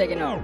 taking off.